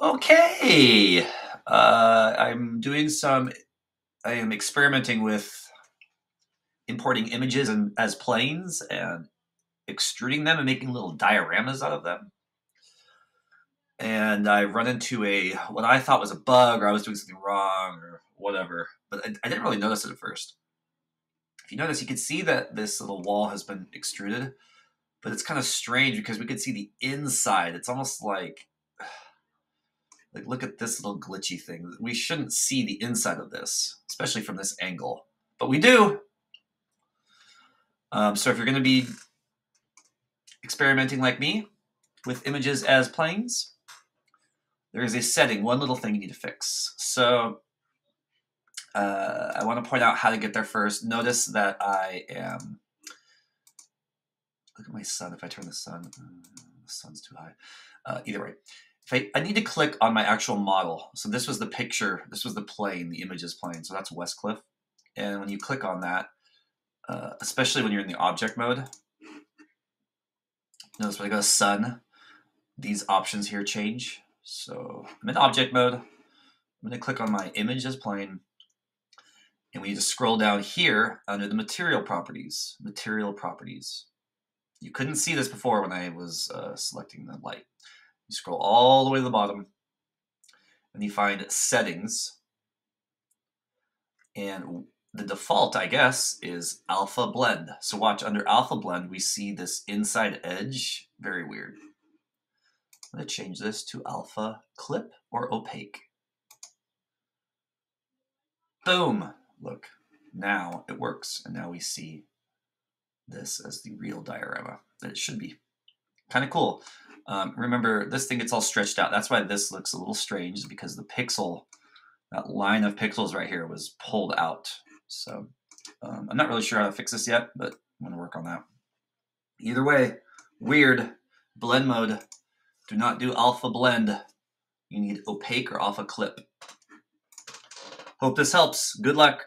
Okay, uh, I'm doing some. I am experimenting with importing images and, as planes and extruding them and making little dioramas out of them. And I run into a what I thought was a bug, or I was doing something wrong, or whatever. But I, I didn't really notice it at first. If you notice, you can see that this little wall has been extruded, but it's kind of strange because we can see the inside. It's almost like like, look at this little glitchy thing. We shouldn't see the inside of this, especially from this angle, but we do. Um, so if you're going to be experimenting like me with images as planes, there is a setting, one little thing you need to fix. So uh, I want to point out how to get there first. Notice that I am, look at my sun, if I turn the sun, uh, the sun's too high. Uh, either way, I, I, need to click on my actual model. So this was the picture, this was the plane, the images plane. So that's Westcliff. And when you click on that, uh, especially when you're in the object mode, notice when I go to sun, these options here change. So I'm in object mode. I'm to click on my image as plane. And we need to scroll down here under the material properties. Material properties. You couldn't see this before when I was uh, selecting the light. You scroll all the way to the bottom and you find settings. And the default, I guess, is alpha blend. So watch under alpha blend, we see this inside edge. Very weird. I'm going to change this to alpha clip or opaque. Boom. Look, now it works. And now we see this as the real diorama that it should be. Kind of cool. Um, remember, this thing gets all stretched out. That's why this looks a little strange because the pixel, that line of pixels right here was pulled out. So um, I'm not really sure how to fix this yet, but I'm going to work on that. Either way, weird. Blend mode. Do not do alpha blend. You need opaque or alpha clip. Hope this helps. Good luck.